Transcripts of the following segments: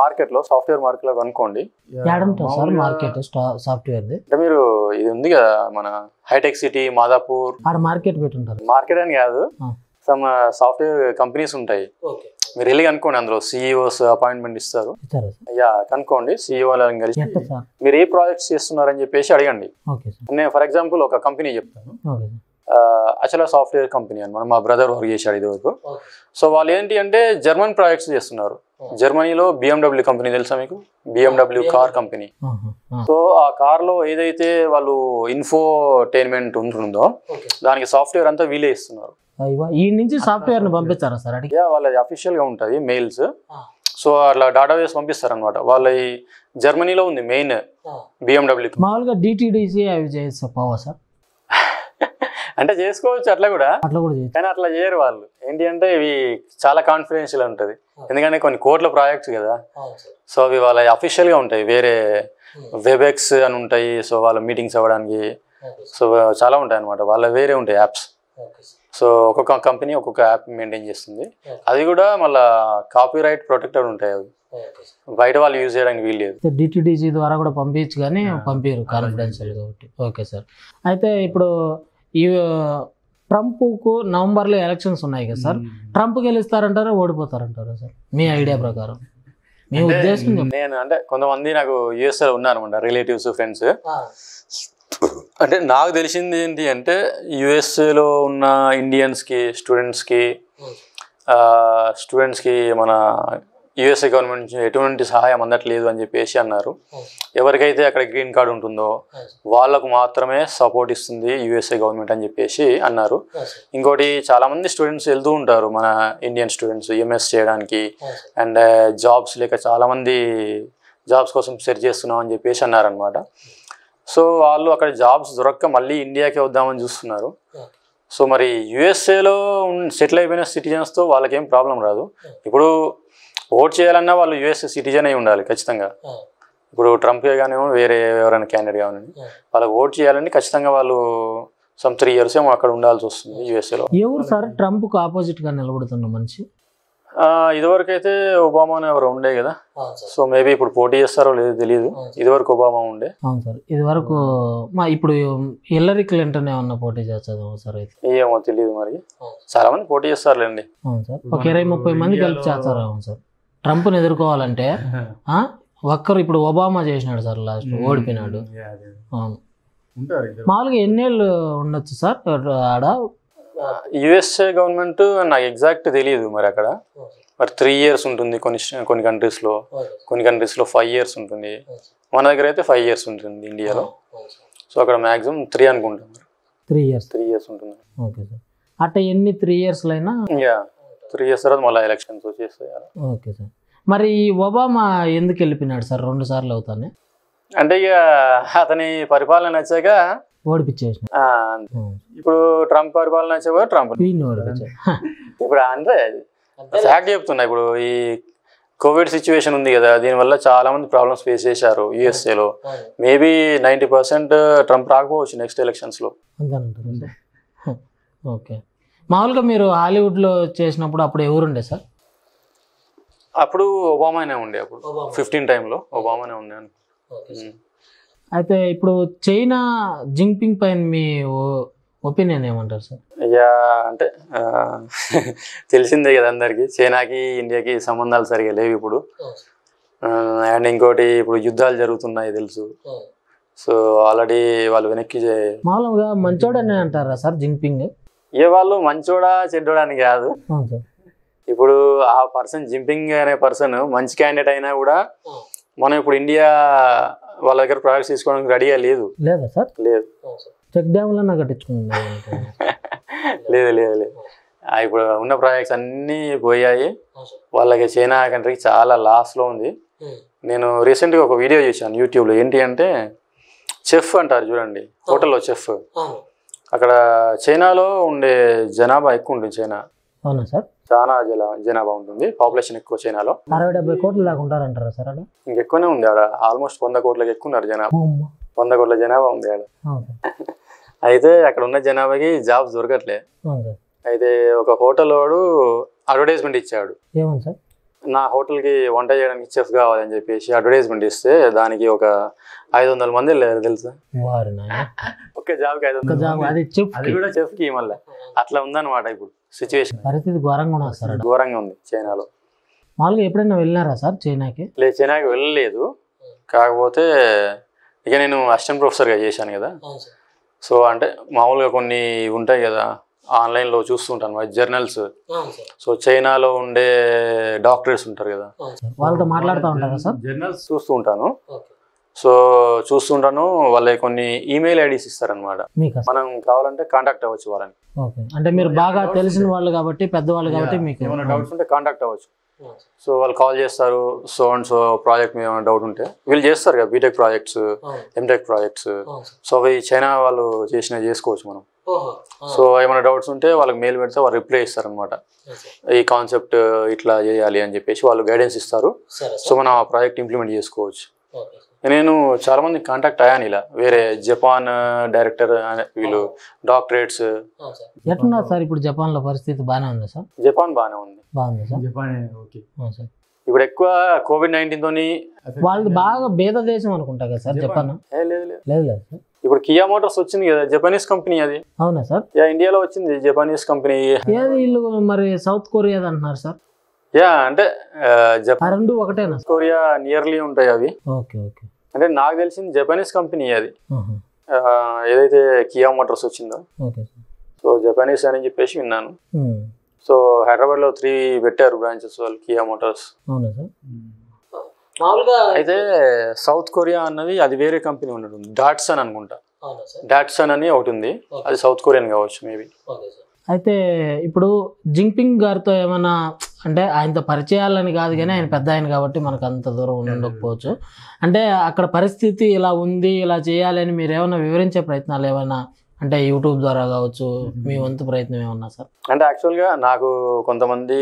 మార్కెట్లో సాఫ్ట్వేర్ మార్కెట్లో కనుక్కోండి సార్ మార్కెట్ సాఫ్ట్వేర్ది? అంటే మీరు ఇది ఉంది కదా మన హైటెక్ సిటీ మాదాపూర్. ఆడ మార్కెట్ పెట్టుంటారు. మార్కెట్ అని కాదు. సమ్ సాఫ్ట్వేర్ కంపెనీస్ ఉంటాయి. ఓకే. మీరు వెళ్ళి కనుక్కోండి అందులో సిఇఓస్ అపాయింట్మెంట్ ఇస్తారు. ఇస్తారా యా కనుక్కోండి సిఇఓ వాళ్ళని కలిసి. మీరు ఏ ప్రాజెక్ట్స్ చేస్తున్నారని చెప్పేసి అడగండి. Okay sir. నేను ఫర్ ఎగ్జాంపుల్ ఒక కంపెనీ చెప్తాను. అచల సాఫ్ట్వేర్ కంపెనీ అనమాట మా బ్రదర్ వర్క్ చేశాడు ఇది వరకు ఓకే. సో వాళ్ళు ఏంటి అంటే జర్మన్ ప్రాజెక్ట్స్ చేస్తున్నారు. జర్మనీలో బిఎండబ్ల్యూ కంపెనీ తెలుసా మీకు? BMW car company. సో ఆ కార్లో ఏదైతే వాళ్ళు ఇన్ఫోటైన్మెంట్ ఉంటుందో దానికి సాఫ్ట్వేర్ అంతా వీలే ఇస్తున్నారు. ఈ నుంచి సాఫ్ట్వేర్. పంపిస్తారా సార్? వాళ్ళది అఫీషియల్గా ఉంటుంది మెయిల్స్ సో అట్లా డేటాబేస్ పంపిస్తారు అనమాట వాళ్ళ ఈ జర్మనీలో ఉంది మెయిన్ బిఎండబ్ల్యూ మామూలుగా డిటిడిసి అవి చేస్తే పోవా సార్? అంటే చేసుకోవచ్చు అట్లా కూడా. అట్లా కూడా కానీ అట్లా చేయరు వాళ్ళు. ఏంటి అంటే ఇవి చాలా కాన్ఫిడెన్షియల్ ఉంటుంది. ఎందుకంటే కొన్ని కోట్ల ప్రాజెక్ట్స్ కదా. సో అవి వాళ్ళ అఫీషియల్గా ఉంటాయి. వేరే వెబెక్స్ అని ఉంటాయి. సో వాళ్ళ మీటింగ్స్ అవ్వడానికి. సో చాలా ఉంటాయి అనమాట వాళ్ళ వేరే ఉంటాయి యాప్స్ సో ఒక్కొక్క కంపెనీ ఒక్కొక్క యాప్ మెయింటైన్ చేస్తుంది. అది కూడా మళ్ళీ కాపీ రైట్ ప్రొటెక్టెడ్ ఉంటాయి అవి. బయట వాళ్ళు యూజ్ చేయడానికి వీలు లేదు. డిటిడిసి ద్వారా కూడా పంపించు కానీ పంపించరు కాన్ఫిడెన్షియల్ కాబట్టి. Okay sir. అయితే ఇప్పుడు ఈ ట్రంప్కు నవంబర్లో ఎలక్షన్స్ ఉన్నాయి కదా సార్. ట్రంప్ గెలుస్తారంటారా ఓడిపోతారంటారా సార్? మీ ఐడియా ప్రకారం. మీ ఉద్దేశం. నేను అంటే కొంతమంది నాకు యూఎస్ఏ ఉన్నారనమాట రిలేటివ్స్ ఫ్రెండ్స్. అంటే నాకు తెలిసింది ఏంటి అంటే యుఎస్ఏలో ఉన్న ఇండియన్స్కి స్టూడెంట్స్కి స్టూడెంట్స్కి మన యుఎస్ఏ గవర్నమెంట్ నుంచి ఎటువంటి సహాయం అందట్లేదు అని చెప్పేసి అన్నారు. ఎవరికైతే అక్కడ గ్రీన్ కార్డు ఉంటుందో వాళ్ళకు మాత్రమే సపోర్ట్ ఇస్తుంది యుఎస్ఏ గవర్నమెంట్ అని చెప్పేసి అన్నారు. ఇంకోటి చాలామంది స్టూడెంట్స్ వెళ్తూ ఉంటారు మన ఇండియన్ స్టూడెంట్స్ ఎంఎస్ చేయడానికి. అండ్ జాబ్స్ లేక చాలామంది జాబ్స్ కోసం సెర్చ్ చేస్తున్నాం అని చెప్పేసి అన్నారనమాట సో వాళ్ళు అక్కడ జాబ్స్ దొరక్క మళ్ళీ ఇండియాకే వద్దామని చూస్తున్నారు. సో మరి యుఎస్ఏలో సెటిల్ అయిపోయిన సిటిజన్స్తో వాళ్ళకేం ప్రాబ్లం రాదు. ఇప్పుడు ఓట్ చేయాలన్నా వాళ్ళు యుఎస్ఏ సిటిజన్ అయి ఉండాలి ఖచ్చితంగా. ఇప్పుడు ట్రంపే కానివ్వ వేరే ఎవరైనా క్యాండిడేట్ కానివ్వండి వాళ్ళకి ఓట్ చేయాలని ఖచ్చితంగా వాళ్ళు సమ్ త్రీ ఇయర్స్ ఏమో అక్కడ ఉండాల్సి వస్తుంది యుఎస్ఏలో. ఎవరు సార్ ట్రంప్కు ఆపోజిట్గా నిలబడుతున్న మనిషి? ఇదివరకు అయితే ఒబామా అని ఎవరు ఉండే కదా. సో మేబీ ఇప్పుడు పోటీ చేస్తారో లేదో తెలియదు ఇదివరకు ఒబామా ఉండే. అవును సార్. ఇది వరకు మా ఇప్పుడు హిల్లరీ క్లింటన్ ఏమన్నా పోటీ చేస్తుందేమో సార్ అయితే. ఏమో తెలియదు మరి. చాలా మంది పోటీ చేస్తారులేండి. అవును సార్. ఒక ఇరవై ముప్పై మంది కలిపి చేస్తారు అవును సార్. ట్రంప్ని ఎదుర్కోవాలంటే ఆ, ఒక్కరు ఇప్పుడు ఒబామా చేసినాడు సార్ లాస్ట్ ఓడిపోయినాడు. అవును. మామూలుగా ఎన్నేళ్ళు ఉండొచ్చు సార్? ఆడ? యుఎస్ఏ గవర్నమెంట్ నాకు ఎగ్జాక్ట్ తెలియదు మరి అక్కడ. మరి త్రీ ఇయర్స్ ఉంటుంది కొన్ని కొన్ని కంట్రీస్లో కొన్ని కంట్రీస్లో ఫైవ్ ఇయర్స్ ఉంటుంది. మన దగ్గర అయితే ఫైవ్ ఇయర్స్ ఉంటుంది ఇండియాలో సో అక్కడ మ్యాక్సిమం త్రీ అనుకుంటాం త్రీ ఇయర్స్ త్రీ ఇయర్స్ ఉంటుంది. ఓకే సార్ అట్ట ఎన్ని త్రీ ఇయర్స్లో అయినా యా త్రీ ఇయర్స్ తర్వాత మళ్ళీ ఎలక్షన్స్ వచ్చేస్తాయి. Okay sir. మరి ఈ ఒబామా ఎందుకు వెళ్ళిపోయినాడు సార్? రెండు సార్లు అవుతానే? అంటే ఇక అతని పరిపాలన నచ్చాక ఓడిపించేసిన ఆ, ఇప్పుడు ట్రంప్ పరిపాలన నచ్చాక ట్రంప్ ఇప్పుడు అంటే ఫ్యాక్ట్ చెప్తున్నా ఇప్పుడు ఈ కోవిడ్ సిచ్యువేషన్ ఉంది కదా దీనివల్ల చాలా మంది ప్రాబ్లమ్స్ ఫేస్ చేశారు యూఎస్ఏలో మేబీ నైంటీ పర్సెంట్ ట్రంప్ రాకపోవచ్చు నెక్స్ట్ ఎలక్షన్స్లో ఓకే. మామూలుగా మీరు హాలీవుడ్లో చేసినప్పుడు అప్పుడు ఎవరుండే సార్? అప్పుడు ఒబామానే ఉండే అప్పుడు. ఫిఫ్టీన్ టైంలో ఒబామానే ఉండే. అయితే ఇప్పుడు చైనా జింగ్పింగ్ పైన మీ ఒపీనియన్ ఏమంటారు సార్? ఇక అంటే తెలిసిందే కదా అందరికి. చైనాకి ఇండియాకి సంబంధాలు సరిగా లేవు ఇప్పుడు. అండ్ ఇంకోటి ఇప్పుడు యుద్ధాలు జరుగుతున్నాయి తెలుసు. సో ఆల్రెడీ వాళ్ళు వెనక్కి మామూలుగా మంచోడనే అంటారా సార్ జింగ్పింగ్ ఏ వాళ్ళు మంచోడా చెడ్డోడా అని కాదు. ఇప్పుడు ఆ పర్సన్ జింపింగ్ అనే పర్సన్ మంచి క్యాండిడేట్ అయినా కూడా మనం ఇప్పుడు ఇండియా వాళ్ళ దగ్గర ప్రాజెక్ట్స్ తీసుకోవడానికి రెడీగా లేదు. లేదా సార్? లేదు. చెక్ డ్యామ్లన్నా కట్టించుకుంది లేదు లేదు లేదు. ఇప్పుడు ఉన్న ప్రాజెక్ట్స్ అన్నీ పోయాయి. వాళ్ళకి చైనా కంట్రీకి చాలా లాస్లో ఉంది. నేను రీసెంట్గా ఒక వీడియో చూశాను యూట్యూబ్లో. ఏంటి అంటే చెఫ్ అంటారు చూడండి. హోటల్లో చెఫ్. అక్కడ చైనాలో ఉండే జనాభా ఎక్కువ ఉంటుంది చైనా. అవునా సార్? చాలా జల జనాభా ఉంటుంది. పాపులేషన్ ఎక్కువ చైనాలో. అరవై డెబ్బై కోట్లు దాకా ఉంటారంటారా సార్ అక్కడ ఇంకెక్కువనే ఉంది ఆడ. ఆల్మోస్ట్ వంద కోట్లకి ఎక్కువ ఉన్నారు జనాభా. వంద కోట్ల జనాభా ఉంది ఆడ. అయితే అక్కడ ఉన్న జనాభాకి జాబ్స్ దొరకట్లే. అయితే ఒక హోటల్ వాడు అడ్వర్టైజ్మెంట్ ఇచ్చాడు. ఏమని సార్? నా హోటల్కి వంట చేయడానికి చెఫ్ కావాలని చెప్పేసి అడ్వర్టైజ్మెంట్ ఇస్తే దానికి ఒక ఐదు వందల మంది వెళ్ళారు తెలుసా? ఒక్క జాబ్కి ఐదు ఒక వందల. అది అది కూడా చెఫ్కి మళ్ళీ. అట్లా ఉందన్నమాట ఇప్పుడు సిచ్యువేషన్ పరిస్థితి ఘోరంగా సార్. ఘోరంగా ఉంది చైనాలో. మామూలుగా ఎప్పుడైనా వెళ్ళినారా సార్ చైనాకి? లేదు చైనాకి వెళ్ళలేదు. కాకపోతే ఇక నేను అసిస్టెంట్ ప్రొఫెసర్గా చేశాను కదా. సో అంటే మామూలుగా కొన్ని ఉంటాయి కదా ఆన్లైన్లో చూస్తుంటాను మరి జర్నల్స్. సో చైనాలో ఉండే డాక్టర్స్ ఉంటారు కదా. వాళ్ళతో మాట్లాడుతూ ఉంటారా సార్? జర్నల్స్ చూస్తూ ఉంటాను. సో చూస్తుంటాను వాళ్ళ కొన్ని ఈమెయిల్ ఐడీస్ ఇస్తారనమాట. మనం కావాలంటే కాంటాక్ట్ అవ్వచ్చు వాళ్ళని. ఓకే. అంటే మీరు బాగా తెలిసిన వాళ్ళు కాబట్టి పెద్దవాళ్ళు కాబట్టి మీకు ఏమైనా డౌట్స్ ఉంటే కాంటాక్ట్ అవ్వచ్చు. సో వాళ్ళు కాల్ చేస్తారు సో అండ్ సో ప్రాజెక్ట్ మీద ఏమైనా డౌట్ ఉంటే. వీళ్ళు చేస్తారు కదా BTech projects MTech projects so అవి చైనా వాళ్ళు చేసిన చేసుకోవచ్చు మనం. సో ఏమైనా డౌట్స్ ఉంటే వాళ్ళకి మెయిల్ పెడితే వాళ్ళు రిప్లై ఇస్తారనమాట ఈ కాన్సెప్ట్ ఇట్లా చేయాలి అని చెప్పేసి వాళ్ళు గైడెన్స్ ఇస్తారు. సో మనం ఆ ప్రాజెక్ట్ ఇంప్లిమెంట్ చేసుకోవచ్చు. నేను చాలా మంది కాంటాక్ట్ అయ్యాను ఇలా. వేరే జపాన్ డైరెక్టర్ వీళ్ళు డాక్టరేట్స్. ఎట్లున్నారు సార్ ఇప్పుడు జపాన్లో పరిస్థితి బాగానే ఉందా సార్? జపాన్ బాగానే ఉంది. బాగుంది సార్? Japan okay. సార్. ఇప్పుడు ఎక్కువ కోవిడ్ నైన్టీన్ తోని వాళ్ళది బాగా భేద దేశం అనుకుంటా కదా సార్ జపాన్. లేదు లేదు సార్. ఇప్పుడు కియా మోటార్స్ వచ్చింది కదా జపనీస్ కంపెనీ అది. అవునా సార్? యా ఇండియాలో వచ్చింది జపనీస్ కంపెనీ ఏది వీళ్ళు మరి సౌత్ కొరియా అంటున్నారు సార్. యా అంటే జపాన్ రెండు ఒకటేనా కొరియా నియర్లీ ఉంటాయి అవి. Okay okay. అంటే నాకు తెలిసింది జపనీస్ కంపెనీ అది. ఏదైతే కియా మోటార్స్ వచ్చిందో. Okay sir. సో జపనీస్ అని చెప్పేసి విన్నాను. సో హైదరాబాద్లో త్రీ పెట్టారు బ్రాంచెస్ వాళ్ళు కియా మోటార్స్. అవునా సార్? మామూలుగా అయితే సౌత్ కొరియా అన్నది అది వేరే కంపెనీ ఉండదు డాట్సన్ అనుకుంటా. అవునా సార్? డాట్సన్ అని ఒకటి ఉంది. అది సౌత్ కొరియన్ కావచ్చు మేబీ అయితే ఇప్పుడు జింపింగ్ గారితో ఏమైనా అంటే ఆయనతో పరిచయాలని కాదు కానీ ఆయన పెద్ద ఆయన కాబట్టి మనకు అంత దూరం ఉండకపోవచ్చు. అంటే అక్కడ పరిస్థితి ఇలా ఉంది ఇలా చేయాలి అని మీరు ఏమైనా వివరించే ప్రయత్నాలు ఏమైనా అంటే యూట్యూబ్ ద్వారా కావచ్చు మీ వంతు ప్రయత్నం ఏమన్నా సార్? అంటే యాక్చువల్గా నాకు కొంతమంది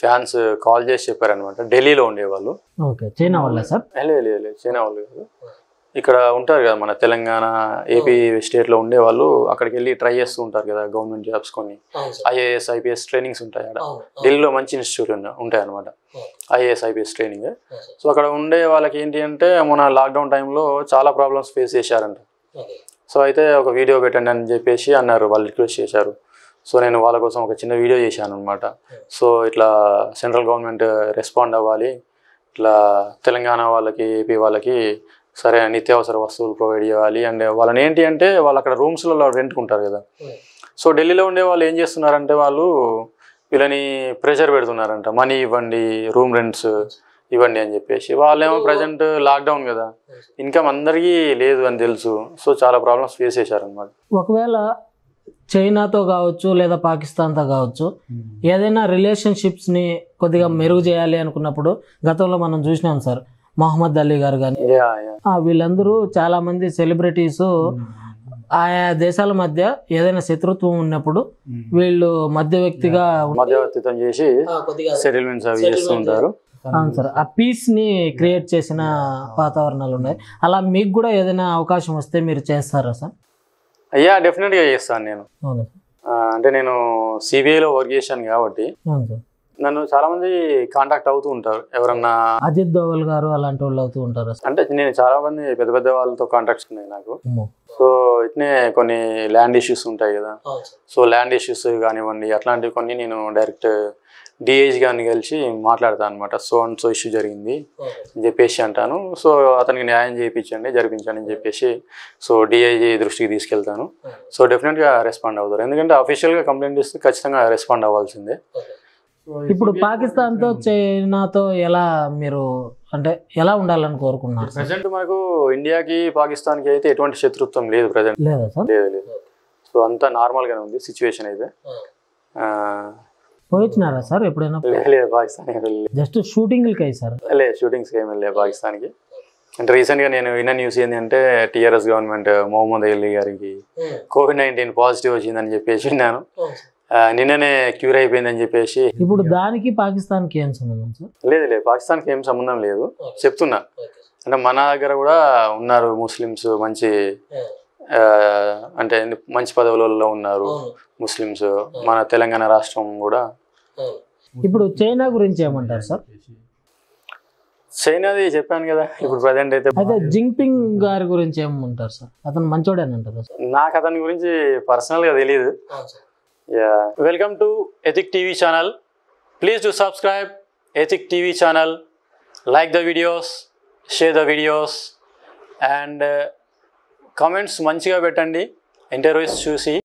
ఫ్యాన్స్ కాల్ చేసి చెప్పారనమాట ఢిల్లీలో ఉండేవాళ్ళు. ఓకే చైనా వాళ్ళ సార్? లేదు చైనా వాళ్ళు కాదు. ఇక్కడ ఉంటారు కదా మన తెలంగాణ ఏపీ స్టేట్లో ఉండేవాళ్ళు. అక్కడికి వెళ్ళి ట్రై చేస్తూ ఉంటారు కదా గవర్నమెంట్ జాబ్స్ కొన్ని ఐఏఎస్ ఐపీఎస్ ట్రైనింగ్స్ ఉంటాయి అక్కడ ఢిల్లీలో మంచి ఇన్స్టిట్యూట్ ఉంటాయి అనమాట ఐఏఎస్ ఐపీఎస్ ట్రైనింగ్ సో అక్కడ ఉండే వాళ్ళకి ఏంటి అంటే మన లాక్డౌన్ టైంలో చాలా ప్రాబ్లమ్స్ ఫేస్ చేశారంట. సో అయితే ఒక వీడియో పెట్టండి అని చెప్పేసి అన్నారు వాళ్ళు రిక్వెస్ట్ చేశారు. సో నేను వాళ్ళ కోసం ఒక చిన్న వీడియో చేశాను అనమాట సో ఇట్లా సెంట్రల్ గవర్నమెంట్ రెస్పాండ్ అవ్వాలి ఇట్లా తెలంగాణ వాళ్ళకి ఏపీ వాళ్ళకి సరే నిత్యావసర వస్తువులు ప్రొవైడ్ చేయాలి. అండ్ వాళ్ళని ఏంటి అంటే వాళ్ళు అక్కడ రూమ్స్లలో రెంట్కుంటారు కదా. సో ఢిల్లీలో ఉండే వాళ్ళు ఏం చేస్తున్నారంటే వాళ్ళు వీళ్ళని ప్రెషర్ పెడుతున్నారంట. మనీ ఇవ్వండి రూమ్ రెంట్స్ ఇవ్వండి అని చెప్పేసి. వాళ్ళేమో ప్రజెంట్ లాక్డౌన్ కదా. ఇన్కమ్ అందరికీ లేదు అని తెలుసు. సో చాలా ప్రాబ్లమ్స్ ఫేస్ చేశారనమాట ఒకవేళ చైనాతో కావచ్చు లేదా పాకిస్తాన్తో కావచ్చు ఏదైనా రిలేషన్షిప్స్ని కొద్దిగా మెరుగు చేయాలి అనుకున్నప్పుడు గతంలో మనం చూసినాం సార్ మహమ్మద్ అలీ గారు కానీ వీళ్ళందరూ చాలా మంది సెలబ్రిటీస్ ఆయా దేశాల మధ్య ఏదైనా శత్రుత్వం ఉన్నప్పుడు వీళ్ళు మధ్య వ్యక్తిగా మధ్యవర్తిత్వం చేసి సెటిల్మెంట్స్ అవి చేస్తూ ఉంటారు. అవును సార్. ఆ పీస్ని క్రియేట్ చేసిన వాతావరణాలు ఉన్నాయి. అలా మీకు కూడా ఏదైనా అవకాశం వస్తే మీరు చేస్తారా సార్? అయ్యా డెఫినెట్గా చేస్తాను నేను. అవును సార్. ఆ, అంటే నేను సిబిఐలో వర్క్ చేశాను కాబట్టి అవును సార్. నన్ను చాలా మంది కాంటాక్ట్ అవుతూ ఉంటారు. ఎవరన్నా అజిత్ దోవల్ గారు అలాంటి వాళ్ళు అవుతూ ఉంటారా సార్? అంటే నేను చాలా మంది పెద్ద పెద్ద వాళ్ళతో కాంటాక్ట్స్ ఉన్నాయి నాకు. అమ్మో. సో ఇట్నే కొన్ని ల్యాండ్ ఇష్యూస్ ఉంటాయి కదా. సో ల్యాండ్ ఇష్యూస్ కానివ్వండి అట్లాంటివి కొన్ని నేను డైరెక్ట్ డిఏజ్ గారిని కలిసి మాట్లాడతాను అనమాట సో అండ్ సో ఇష్యూ జరిగింది. అని చెప్పేసి అంటాను. సో అతనికి న్యాయం చేయించండి జరిపించండి అని చెప్పేసి సో డిఐజీ దృష్టికి తీసుకెళ్తాను. సో డెఫినెట్గా రెస్పాండ్ అవుతారు. ఎందుకంటే అఫీషియల్గా కంప్లైంట్ ఇస్తే ఖచ్చితంగా రెస్పాండ్ అవ్వాల్సిందే. ఇప్పుడు పాకిస్తాన్తో చైనాతో ఎలా మీరు అంటే ఎలా ఉండాలని కోరుకున్నారు ప్రజెంట్ మనకు ఇండియాకి పాకిస్తాన్కి అయితే ఎటువంటి శత్రుత్వం లేదు ప్రజెంట్ లేదా సార్? లేదు లేదు. సో అంతా నార్మల్గానే ఉంది సిచ్యువేషన్ అయితే. ఆ, పోయిచ్చినారా సార్ ఎప్పుడైనా? లేదు లేదు పాకిస్తాన్ జస్ట్ షూటింగ్లకి అయి సార్? లేదు షూటింగ్స్కి ఏమి వెళ్ళలేదు పాకిస్తాన్కి. అంటే రీసెంట్గా నేను విన్న న్యూస్ ఏంటంటే టీఆర్ఎస్ గవర్నమెంట్ మొహమ్మద్ అలీ గారికి కోవిడ్ నైన్టీన్ పాజిటివ్ వచ్చిందని చెప్పేసి విన్నాను. ఆ, నిన్ననే క్యూర్ అయిపోయిందని చెప్పేసి ఇప్పుడు దానికి పాకిస్తాన్కి ఏం సంబంధం సార్? లేదు లేదు పాకిస్తాన్కి ఏం సంబంధం లేదు. చెప్తున్నా. అంటే మన దగ్గర కూడా ఉన్నారు ముస్లిమ్స్ మంచి అంటే మంచి పదవులలో ఉన్నారు ముస్లిమ్స్ మన తెలంగాణ రాష్ట్రం కూడా. ఇప్పుడు చైనా గురించి ఏమంటారు సార్? చైనాది చెప్పాను కదా ఇప్పుడు ప్రజెంట్ అయితే జింగ్పింగ్ గారి గురించి ఏమంటారు సార్? అతను మంచోడేనంటారు నాకు అతని గురించి పర్సనల్గా తెలియదు welcome to Ethic TV channel please to subscribe Ethic TV channel like the videos share the videos and comments మంచిగా పెట్టండి. ఇంటర్వ్యూస్ చూసి